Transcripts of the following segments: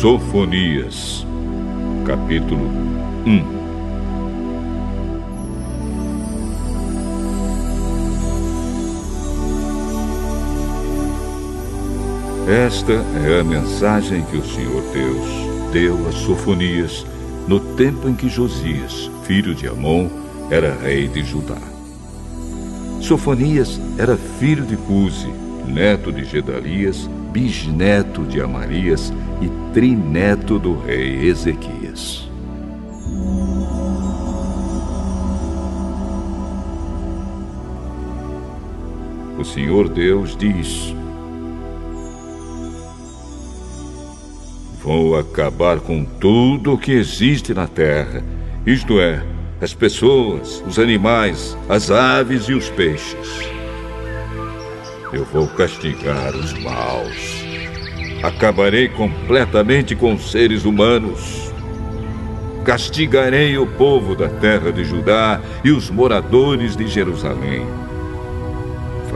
Sofonias, capítulo 1 Esta é a mensagem que o Senhor Deus deu a Sofonias no tempo em que Josias, filho de Amon, era rei de Judá. Sofonias era filho de Cuse, neto de Gedalias, bisneto de Amarias e trineto do rei Ezequias. O Senhor Deus diz: Vou acabar com tudo o que existe na terra, isto é, as pessoas, os animais, as aves e os peixes. Eu vou castigar os maus. Acabarei completamente com os seres humanos. Castigarei o povo da terra de Judá e os moradores de Jerusalém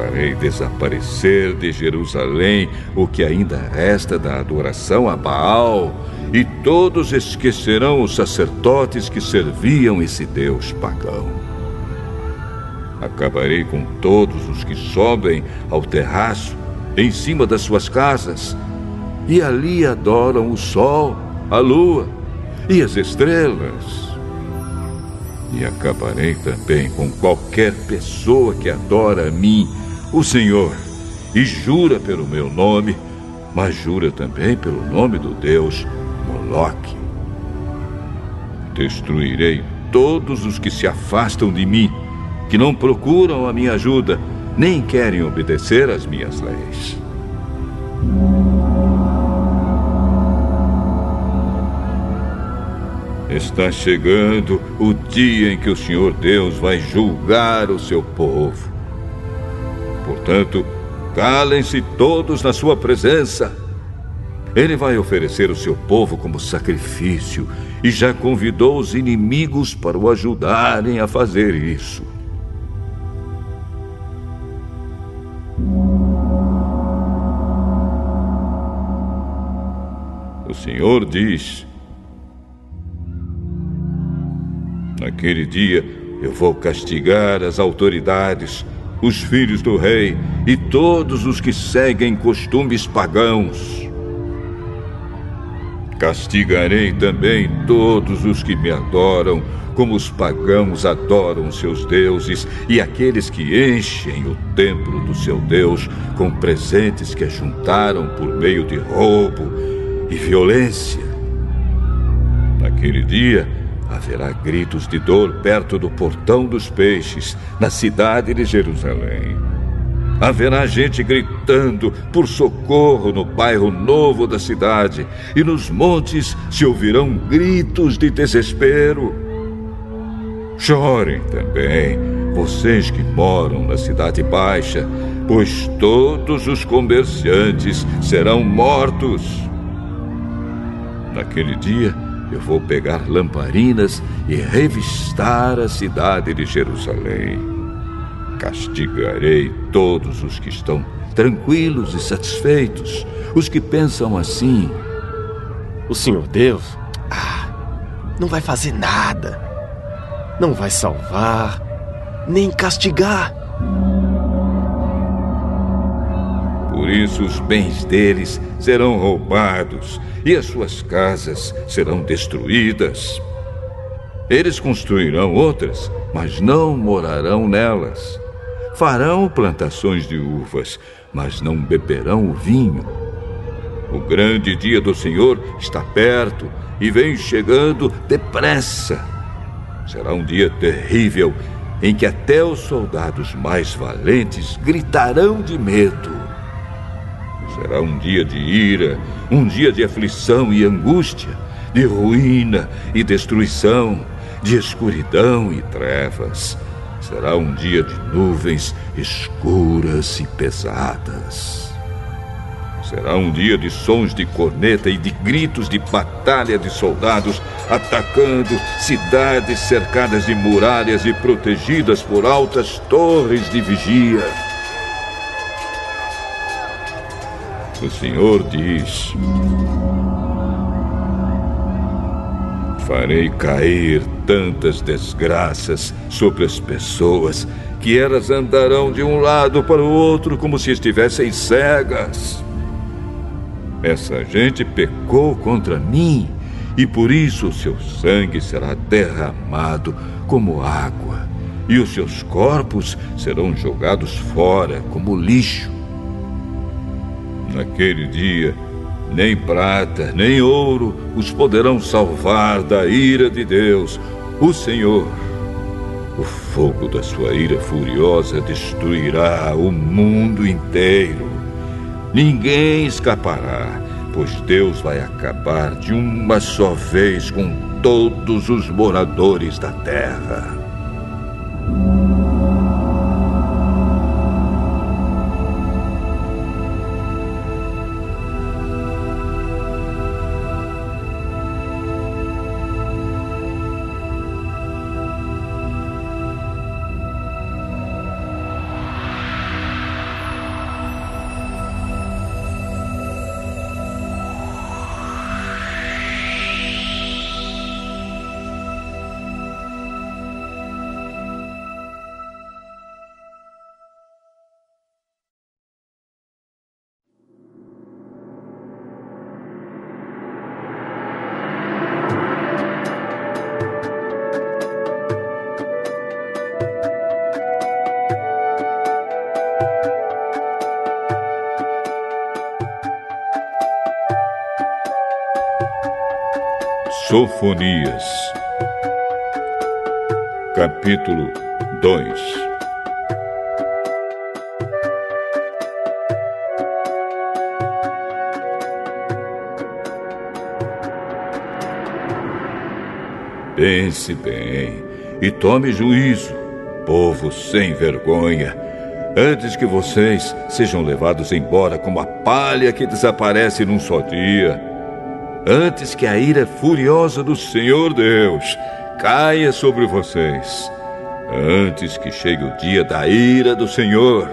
farei desaparecer de Jerusalém o que ainda resta da adoração a Baal, e todos esquecerão os sacerdotes que serviam esse Deus pagão. Acabarei com todos os que sobem ao terraço, em cima das suas casas, e ali adoram o sol, a lua e as estrelas. E acabarei também com qualquer pessoa que adora a mim o Senhor e jura pelo meu nome, mas jura também pelo nome do Deus Moloque. Destruirei todos os que se afastam de mim, que não procuram a minha ajuda, nem querem obedecer às minhas leis. Está chegando o dia em que o Senhor Deus vai julgar o seu povo. Portanto, calem-se todos na sua presença. Ele vai oferecer o seu povo como sacrifício e já convidou os inimigos para o ajudarem a fazer isso. Senhor diz: Naquele dia eu vou castigar as autoridades os filhos do rei e todos os que seguem costumes pagãos. Castigarei também todos os que me adoram, como os pagãos adoram seus deuses, e aqueles que enchem o templo do seu Deus com presentes que juntaram por meio de roubo e violência. Naquele dia, haverá gritos de dor perto do portão dos peixes, na cidade de Jerusalém. Haverá gente gritando por socorro no bairro novo da cidade, e nos montes se ouvirão gritos de desespero. Chorem também, vocês que moram na Cidade Baixa, pois todos os comerciantes serão mortos. Naquele dia, eu vou pegar lamparinas e revistar a cidade de Jerusalém. Castigarei todos os que estão tranquilos e satisfeitos, os que pensam assim. O Senhor Deus, ah, não vai fazer nada. Não vai salvar, nem castigar. Por isso os bens deles serão roubados e as suas casas serão destruídas. Eles construirão outras, mas não morarão nelas. Farão plantações de uvas, mas não beberão o vinho. O grande dia do Senhor está perto e vem chegando depressa. Será um dia terrível em que até os soldados mais valentes gritarão de medo. Será um dia de ira, um dia de aflição e angústia, de ruína e destruição, de escuridão e trevas. Será um dia de nuvens escuras e pesadas. Será um dia de sons de corneta e de gritos de batalha de soldados atacando cidades cercadas de muralhas e protegidas por altas torres de vigia. O Senhor diz: Farei cair tantas desgraças sobre as pessoas que elas andarão de um lado para o outro como se estivessem cegas. Essa gente pecou contra mim e por isso o seu sangue será derramado como água e os seus corpos serão jogados fora como lixo. Naquele dia, nem prata, nem ouro os poderão salvar da ira de Deus, o Senhor. O fogo da sua ira furiosa destruirá o mundo inteiro. Ninguém escapará, pois Deus vai acabar de uma só vez com todos os moradores da terra. Sofonias, capítulo 2 Pense bem e tome juízo, povo sem vergonha, antes que vocês sejam levados embora como a palha que desaparece num só dia antes que a ira furiosa do Senhor Deus caia sobre vocês, antes que chegue o dia da ira do Senhor.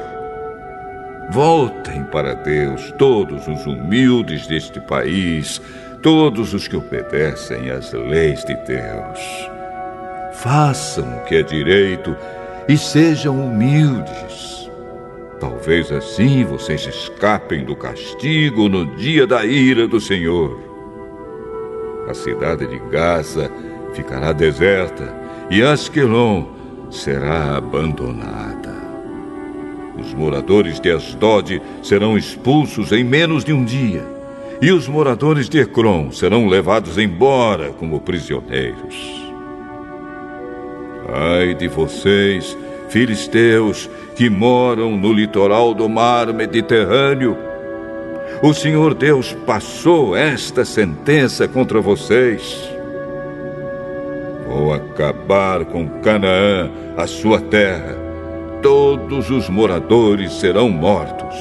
Voltem para Deus todos os humildes deste país, todos os que obedecem às leis de Deus. Façam o que é direito e sejam humildes. Talvez assim vocês escapem do castigo no dia da ira do Senhor a cidade de Gaza ficará deserta e Asquelon será abandonada. Os moradores de Asdod serão expulsos em menos de um dia, e os moradores de Ecrom serão levados embora como prisioneiros. Ai de vocês, filisteus, que moram no litoral do mar Mediterrâneo, o Senhor Deus passou esta sentença contra vocês. Vou acabar com Canaã, a sua terra. Todos os moradores serão mortos.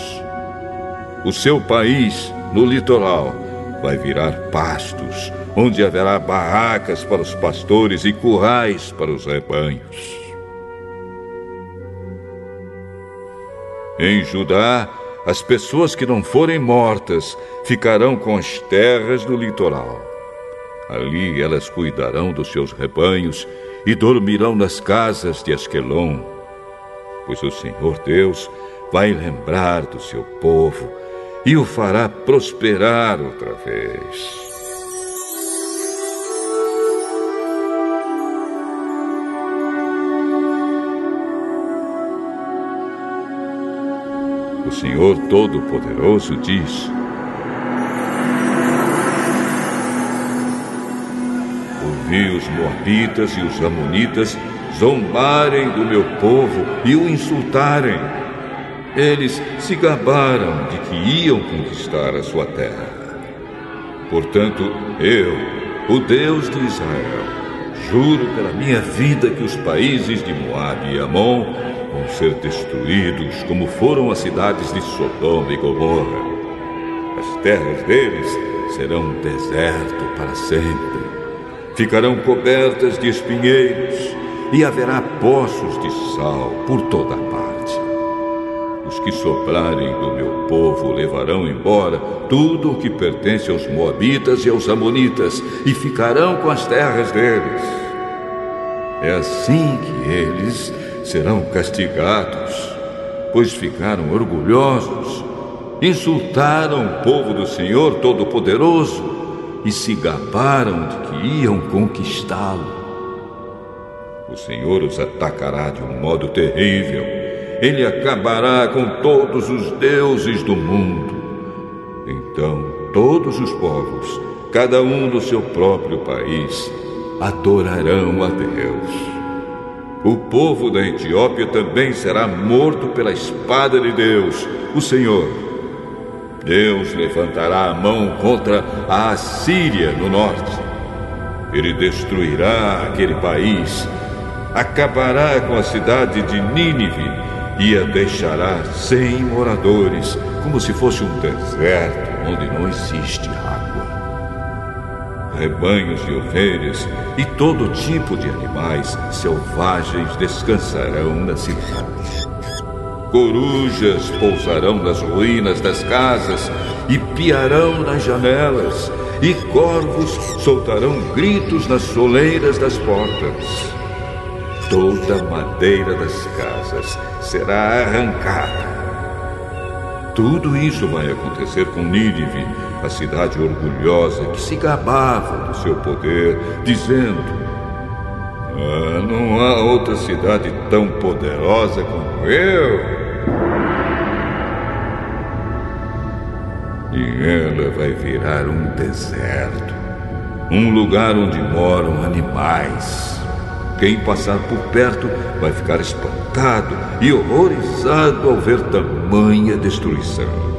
O seu país, no litoral, vai virar pastos, onde haverá barracas para os pastores e currais para os rebanhos. Em Judá, as pessoas que não forem mortas ficarão com as terras do litoral. Ali elas cuidarão dos seus rebanhos e dormirão nas casas de Asquelon, pois o Senhor Deus vai lembrar do seu povo e o fará prosperar outra vez. O Senhor Todo-Poderoso diz: Ouvi os Moabitas e os Amonitas zombarem do meu povo e o insultarem. Eles se gabaram de que iam conquistar a sua terra. Portanto, eu, o Deus de Israel, juro pela minha vida que os países de Moabe e Amon vão ser destruídos como foram as cidades de Sodoma e Gomorra. As terras deles serão deserto para sempre. Ficarão cobertas de espinheiros e haverá poços de sal por toda parte. Os que sobrarem do meu povo levarão embora tudo o que pertence aos Moabitas e aos Amonitas e ficarão com as terras deles. É assim que eles serão castigados, pois ficaram orgulhosos, insultaram o povo do Senhor Todo-Poderoso e se gabaram de que iam conquistá-lo. O Senhor os atacará de um modo terrível. Ele acabará com todos os deuses do mundo. Então, todos os povos, cada um do seu próprio país, adorarão a Deus. O povo da Etiópia também será morto pela espada de Deus, o Senhor. Deus levantará a mão contra a Assíria no norte. Ele destruirá aquele país, acabará com a cidade de Nínive e a deixará sem moradores, como se fosse um deserto onde não existe água rebanhos de ovelhas e todo tipo de animais selvagens descansarão na cidade. Corujas pousarão nas ruínas das casas e piarão nas janelas, e corvos soltarão gritos nas soleiras das portas. Toda a madeira das casas será arrancada. Tudo isso vai acontecer com Nínive, a cidade orgulhosa que se gabava do seu poder, dizendo: ah, Não há outra cidade tão poderosa como eu. E ela vai virar um deserto, um lugar onde moram animais. Quem passar por perto vai ficar espantado e horrorizado ao ver tamanha destruição.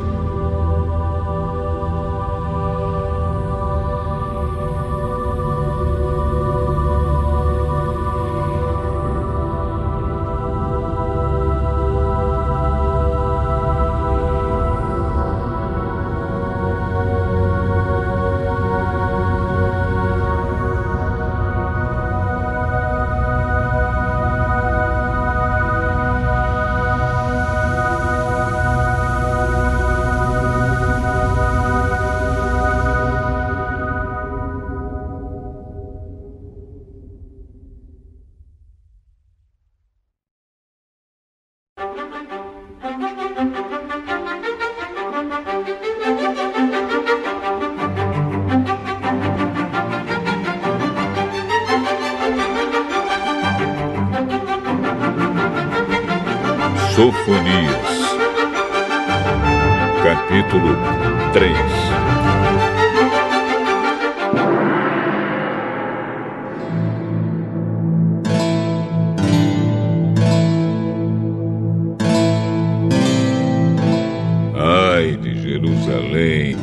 Jerusalém,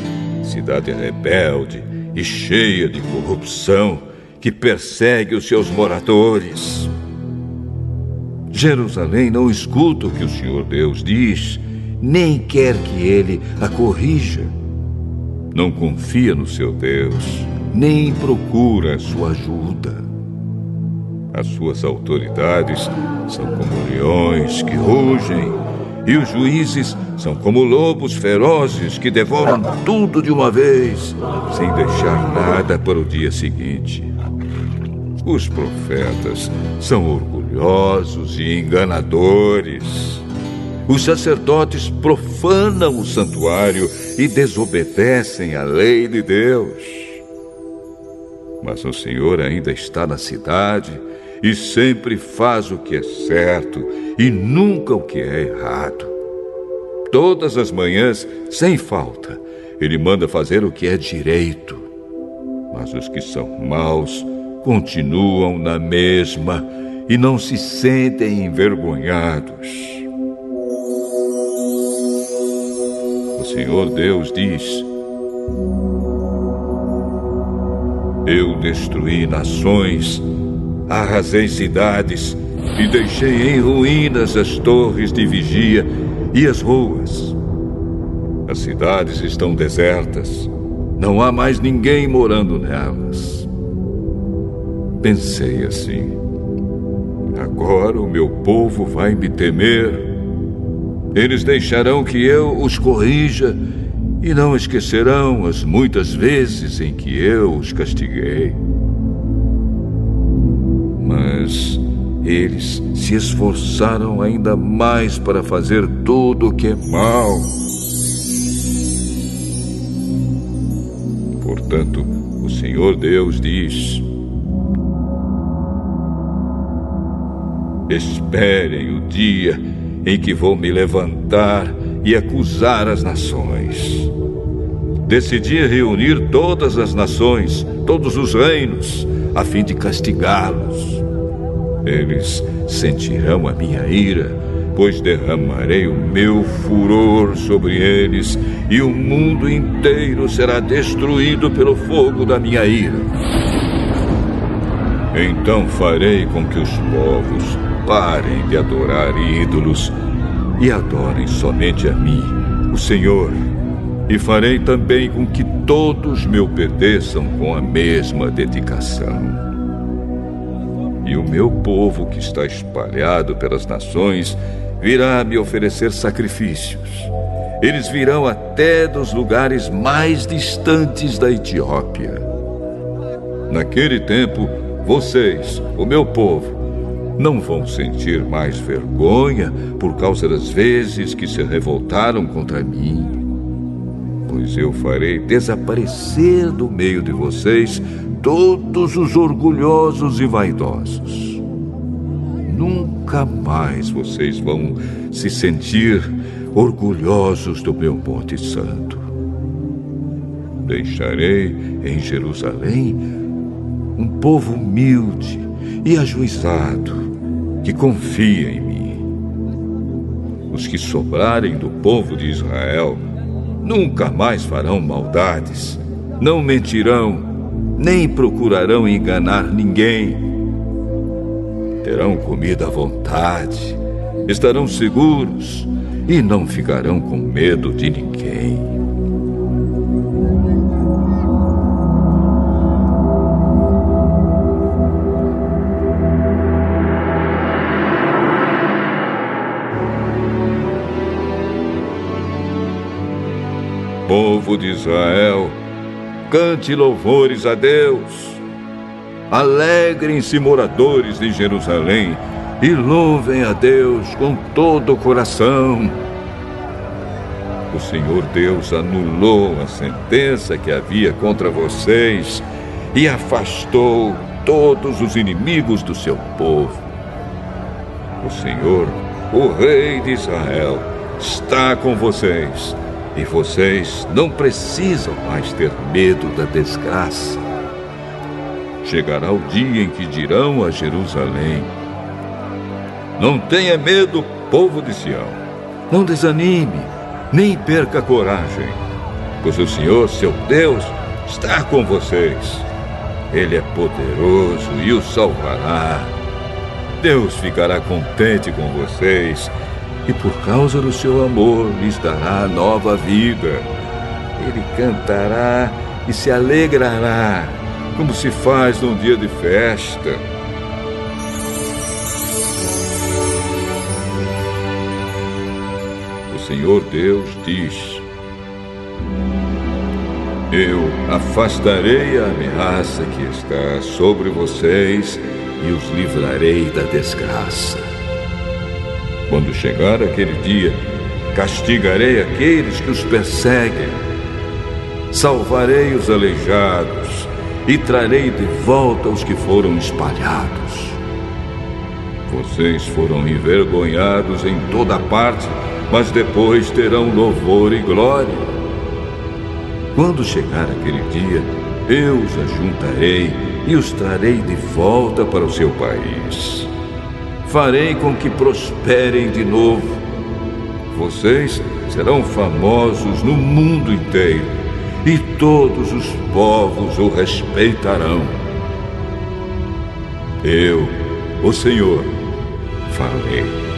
cidade rebelde e cheia de corrupção, que persegue os seus moradores. Jerusalém não escuta o que o Senhor Deus diz, nem quer que ele a corrija. Não confia no seu Deus, nem procura sua ajuda. As suas autoridades são como leões que rugem, e os juízes são como lobos ferozes que devoram tudo de uma vez, sem deixar nada para o dia seguinte. Os profetas são orgulhosos e enganadores. Os sacerdotes profanam o santuário e desobedecem à lei de Deus. Mas o Senhor ainda está na cidade e sempre faz o que é certo e nunca o que é errado. Todas as manhãs, sem falta, ele manda fazer o que é direito. Mas os que são maus continuam na mesma e não se sentem envergonhados. O Senhor Deus diz: Eu destruí nações, arrasei cidades e deixei em ruínas as torres de vigia e as ruas. As cidades estão desertas, não há mais ninguém morando nelas. Pensei assim. Agora o meu povo vai me temer. Eles deixarão que eu os corrija e não esquecerão as muitas vezes em que eu os castiguei. Eles se esforçaram ainda mais para fazer tudo o que é mal. Portanto, o Senhor Deus diz: Esperem o dia em que vou me levantar e acusar as nações. Decidi reunir todas as nações, todos os reinos, a fim de castigá-los. Eles sentirão a minha ira, pois derramarei o meu furor sobre eles, e o mundo inteiro será destruído pelo fogo da minha ira. Então farei com que os povos parem de adorar ídolos e adorem somente a mim, o Senhor. E farei também com que todos me obedeçam com a mesma dedicação. E o meu povo, que está espalhado pelas nações, virá me oferecer sacrifícios. Eles virão até dos lugares mais distantes da Etiópia. Naquele tempo, vocês, o meu povo, não vão sentir mais vergonha por causa das vezes que se revoltaram contra mim. Pois eu farei desaparecer do meio de vocês todos os orgulhosos e vaidosos. Nunca mais vocês vão se sentir orgulhosos do meu Monte Santo. Deixarei em Jerusalém um povo humilde e ajuizado que confia em mim. Os que sobrarem do povo de Israel nunca mais farão maldades, não mentirão, nem procurarão enganar ninguém. Terão comida à vontade, estarão seguros e não ficarão com medo de ninguém. povo de Israel, cante louvores a Deus. Alegrem-se, moradores de Jerusalém, e louvem a Deus com todo o coração. O Senhor Deus anulou a sentença que havia contra vocês e afastou todos os inimigos do seu povo. O Senhor, o Rei de Israel, está com vocês e vocês não precisam mais ter medo da desgraça. Chegará o dia em que dirão a Jerusalém: Não tenha medo, povo de Sião. Não desanime, nem perca coragem, pois o Senhor, seu Deus, está com vocês. Ele é poderoso e o salvará. Deus ficará contente com vocês e por causa do seu amor lhes dará nova vida. Ele cantará e se alegrará, como se faz num dia de festa. O Senhor Deus diz: Eu afastarei a ameaça que está sobre vocês e os livrarei da desgraça. Quando chegar aquele dia, castigarei aqueles que os perseguem, salvarei os aleijados e trarei de volta os que foram espalhados. Vocês foram envergonhados em toda parte, mas depois terão louvor e glória. Quando chegar aquele dia, eu os ajuntarei e os trarei de volta para o seu país farei com que prosperem de novo. Vocês serão famosos no mundo inteiro e todos os povos o respeitarão. Eu, o Senhor, falei.